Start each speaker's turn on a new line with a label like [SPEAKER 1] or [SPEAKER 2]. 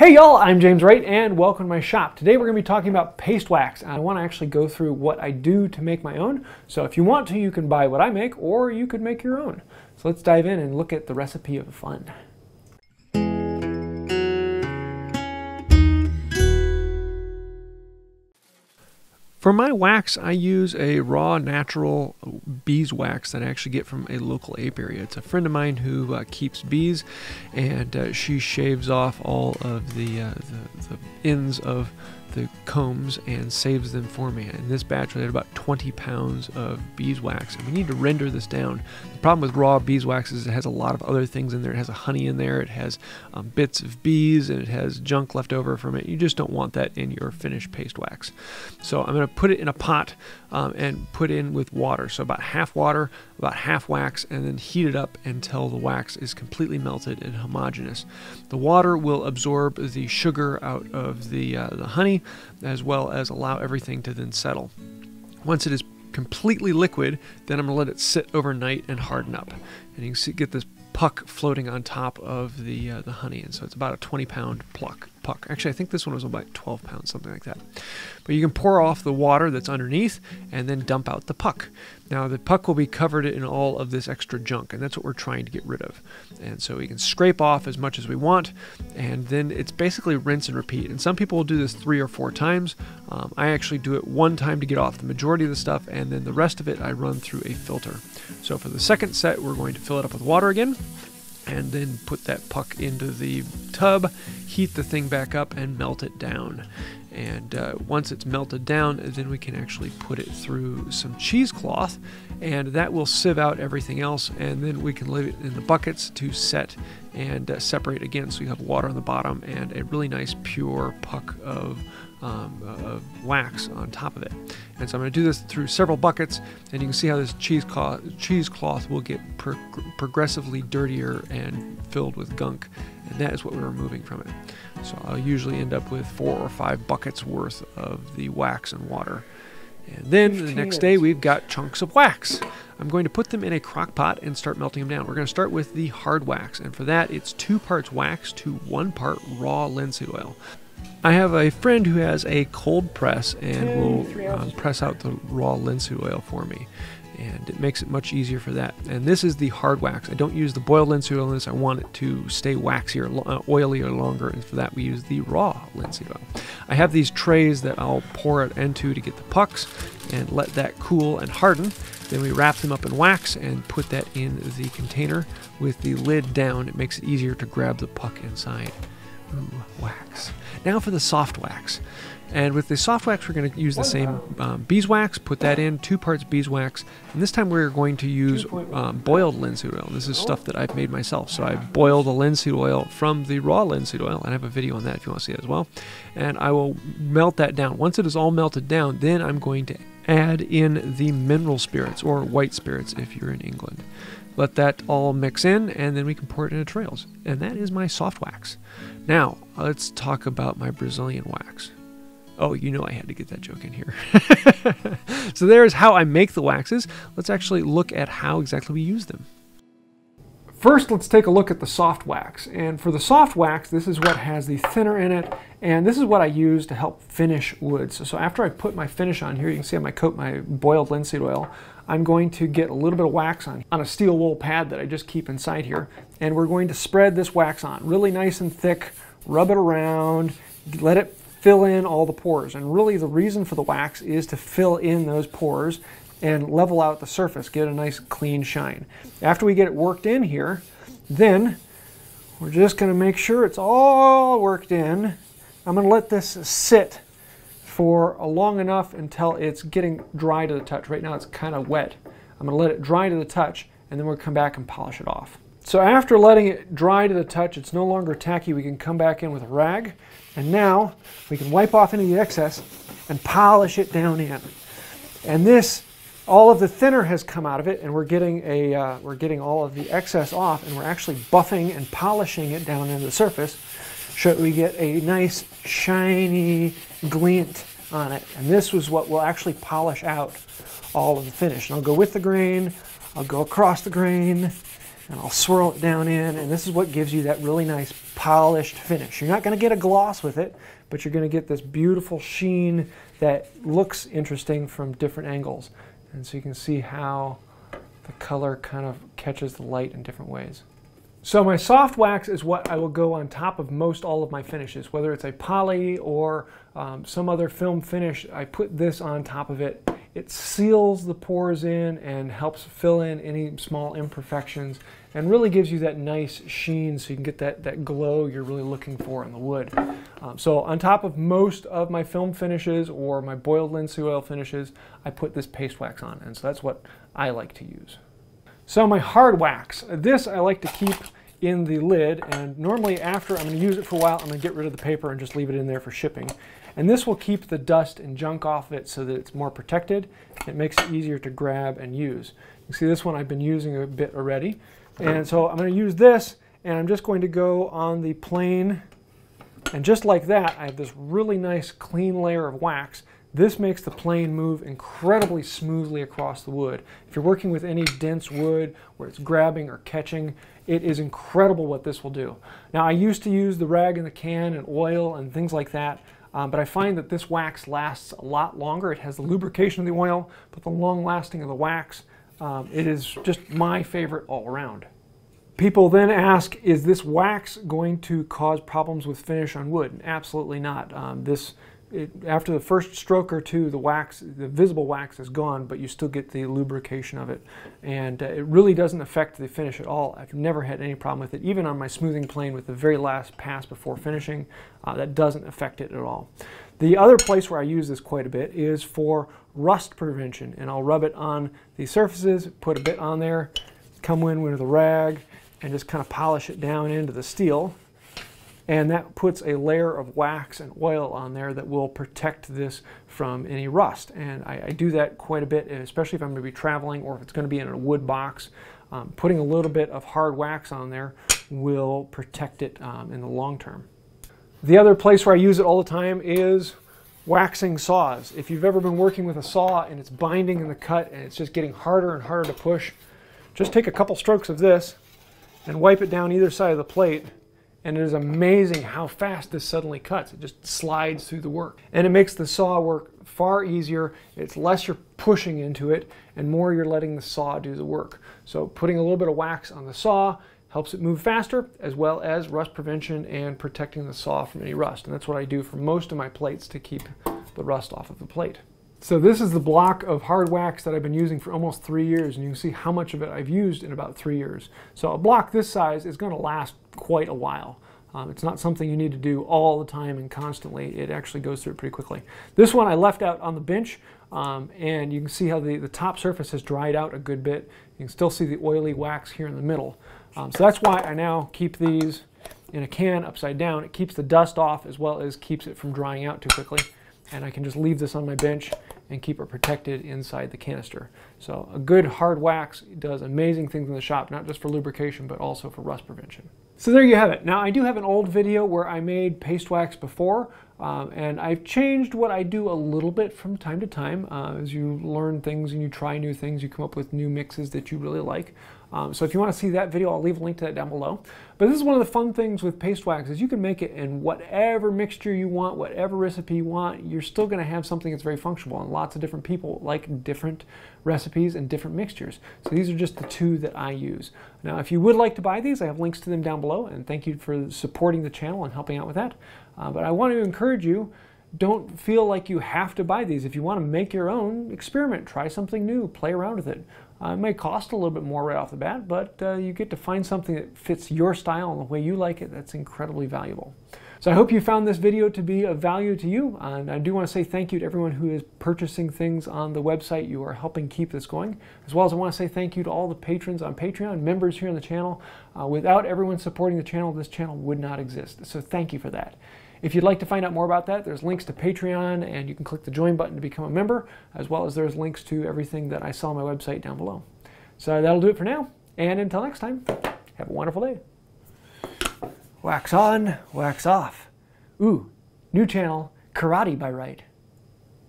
[SPEAKER 1] Hey y'all, I'm James Wright and welcome to my shop. Today we're going to be talking about paste wax. I want to actually go through what I do to make my own. So if you want to, you can buy what I make or you could make your own. So let's dive in and look at the recipe of fun. For my wax, I use a raw natural beeswax that I actually get from a local apiary. It's a friend of mine who uh, keeps bees, and uh, she shaves off all of the, uh, the, the ends of the combs and saves them for me. In this batch, we had about 20 pounds of beeswax, and we need to render this down. The problem with raw beeswax is it has a lot of other things in there. It has a honey in there, it has um, bits of bees, and it has junk left over from it. You just don't want that in your finished paste wax. So I'm going to put it in a pot um, and put in with water. So about half water, about half wax, and then heat it up until the wax is completely melted and homogeneous. The water will absorb the sugar out of the, uh, the honey as well as allow everything to then settle. Once it is completely liquid, then I'm going to let it sit overnight and harden up. And you can see, get this puck floating on top of the uh, the honey, and so it's about a 20 pound pluck puck. Actually, I think this one was about 12 pounds, something like that. But you can pour off the water that's underneath and then dump out the puck. Now the puck will be covered in all of this extra junk, and that's what we're trying to get rid of. And so we can scrape off as much as we want, and then it's basically rinse and repeat. And some people will do this three or four times. Um, I actually do it one time to get off the majority of the stuff, and then the rest of it I run through a filter. So for the second set, we're going to fill it up with water again and then put that puck into the tub, heat the thing back up, and melt it down. And uh, once it's melted down, then we can actually put it through some cheesecloth, and that will sieve out everything else. And then we can leave it in the buckets to set and uh, separate again, so you have water on the bottom and a really nice pure puck of um, of wax on top of it. And so I'm going to do this through several buckets, and you can see how this cheesecloth, cheesecloth will get pro progressively dirtier and filled with gunk, and that is what we're removing from it. So I'll usually end up with four or five buckets worth of the wax and water. And then the next day we've got chunks of wax. I'm going to put them in a crock pot and start melting them down. We're going to start with the hard wax, and for that it's two parts wax to one part raw linseed oil. I have a friend who has a cold press and will um, press out the raw linseed oil for me. And it makes it much easier for that. And this is the hard wax. I don't use the boiled linseed oil in this. I want it to stay waxier, uh, oilier longer. And for that, we use the raw linseed oil. I have these trays that I'll pour it into to get the pucks and let that cool and harden. Then we wrap them up in wax and put that in the container with the lid down. It makes it easier to grab the puck inside. Wax. Now for the soft wax. And with the soft wax, we're going to use the same um, beeswax, put that in, two parts beeswax. And this time we're going to use um, boiled linseed oil. This is stuff that I've made myself. So I boil the linseed oil from the raw linseed oil. And I have a video on that if you want to see it as well. And I will melt that down. Once it is all melted down, then I'm going to add in the mineral spirits or white spirits if you're in England. Let that all mix in and then we can pour it into trails. And that is my soft wax. Now, let's talk about my Brazilian wax. Oh, you know I had to get that joke in here. so there's how I make the waxes. Let's actually look at how exactly we use them. First, let's take a look at the soft wax. And for the soft wax, this is what has the thinner in it, and this is what I use to help finish woods. So after I put my finish on here, you can see on my coat my boiled linseed oil, I'm going to get a little bit of wax on, on a steel wool pad that I just keep inside here. And we're going to spread this wax on really nice and thick, rub it around, let it fill in all the pores. And really the reason for the wax is to fill in those pores and level out the surface, get a nice clean shine. After we get it worked in here, then we're just going to make sure it's all worked in. I'm going to let this sit for a long enough until it's getting dry to the touch. Right now it's kind of wet. I'm going to let it dry to the touch and then we'll come back and polish it off. So after letting it dry to the touch, it's no longer tacky. We can come back in with a rag and now we can wipe off any excess and polish it down in. And this, all of the thinner has come out of it and we're getting, a, uh, we're getting all of the excess off and we're actually buffing and polishing it down into the surface so that we get a nice shiny glint on it. And this was what will actually polish out all of the finish. And I'll go with the grain, I'll go across the grain, and I'll swirl it down in, and this is what gives you that really nice polished finish. You're not going to get a gloss with it, but you're going to get this beautiful sheen that looks interesting from different angles. And so you can see how the color kind of catches the light in different ways. So my soft wax is what I will go on top of most all of my finishes, whether it's a poly or um, some other film finish, I put this on top of it. It seals the pores in and helps fill in any small imperfections and really gives you that nice sheen so you can get that, that glow you're really looking for in the wood. Um, so on top of most of my film finishes or my boiled linseed oil finishes, I put this paste wax on and so that's what I like to use. So my hard wax, this I like to keep in the lid and normally after I'm going to use it for a while I'm going to get rid of the paper and just leave it in there for shipping. And this will keep the dust and junk off of it so that it's more protected. It makes it easier to grab and use. You see this one I've been using a bit already. And so I'm going to use this and I'm just going to go on the plane and just like that I have this really nice clean layer of wax. This makes the plane move incredibly smoothly across the wood. If you're working with any dense wood where it's grabbing or catching, it is incredible what this will do. Now I used to use the rag in the can and oil and things like that, um, but I find that this wax lasts a lot longer. It has the lubrication of the oil, but the long lasting of the wax um, it is just my favorite all around. People then ask, is this wax going to cause problems with finish on wood? Absolutely not. Um, this, it, after the first stroke or two, the wax, the visible wax is gone, but you still get the lubrication of it. And uh, it really doesn't affect the finish at all. I've never had any problem with it. Even on my smoothing plane with the very last pass before finishing, uh, that doesn't affect it at all. The other place where I use this quite a bit is for rust prevention. And I'll rub it on the surfaces, put a bit on there, come in with a rag, and just kind of polish it down into the steel. And that puts a layer of wax and oil on there that will protect this from any rust. And I, I do that quite a bit, especially if I'm going to be traveling or if it's going to be in a wood box. Um, putting a little bit of hard wax on there will protect it um, in the long term. The other place where I use it all the time is waxing saws. If you've ever been working with a saw and it's binding in the cut and it's just getting harder and harder to push, just take a couple strokes of this and wipe it down either side of the plate and it is amazing how fast this suddenly cuts. It just slides through the work. And it makes the saw work far easier. It's less you're pushing into it and more you're letting the saw do the work. So putting a little bit of wax on the saw helps it move faster, as well as rust prevention and protecting the saw from any rust. And that's what I do for most of my plates to keep the rust off of the plate. So this is the block of hard wax that I've been using for almost three years, and you can see how much of it I've used in about three years. So a block this size is going to last quite a while. Um, it's not something you need to do all the time and constantly. It actually goes through it pretty quickly. This one I left out on the bench, um, and you can see how the, the top surface has dried out a good bit. You can still see the oily wax here in the middle. Um, so that's why I now keep these in a can upside down. It keeps the dust off as well as keeps it from drying out too quickly. And I can just leave this on my bench and keep it protected inside the canister. So a good hard wax does amazing things in the shop, not just for lubrication, but also for rust prevention. So there you have it. Now I do have an old video where I made paste wax before. Um, and I've changed what I do a little bit from time to time. Uh, as you learn things and you try new things, you come up with new mixes that you really like. Um, so if you want to see that video, I'll leave a link to that down below. But this is one of the fun things with paste wax is you can make it in whatever mixture you want, whatever recipe you want. You're still going to have something that's very functional. And lots of different people like different recipes and different mixtures. So these are just the two that I use. Now, if you would like to buy these, I have links to them down below. And thank you for supporting the channel and helping out with that. Uh, but I want to encourage you don't feel like you have to buy these. If you want to make your own, experiment, try something new, play around with it. Uh, it may cost a little bit more right off the bat, but uh, you get to find something that fits your style and the way you like it that's incredibly valuable. So I hope you found this video to be of value to you. And I do want to say thank you to everyone who is purchasing things on the website. You are helping keep this going. As well as I want to say thank you to all the patrons on Patreon, members here on the channel. Uh, without everyone supporting the channel, this channel would not exist. So thank you for that. If you'd like to find out more about that, there's links to Patreon and you can click the join button to become a member, as well as there's links to everything that I sell on my website down below. So that'll do it for now. And until next time, have a wonderful day. Wax on, wax off. Ooh, new channel, Karate by Wright.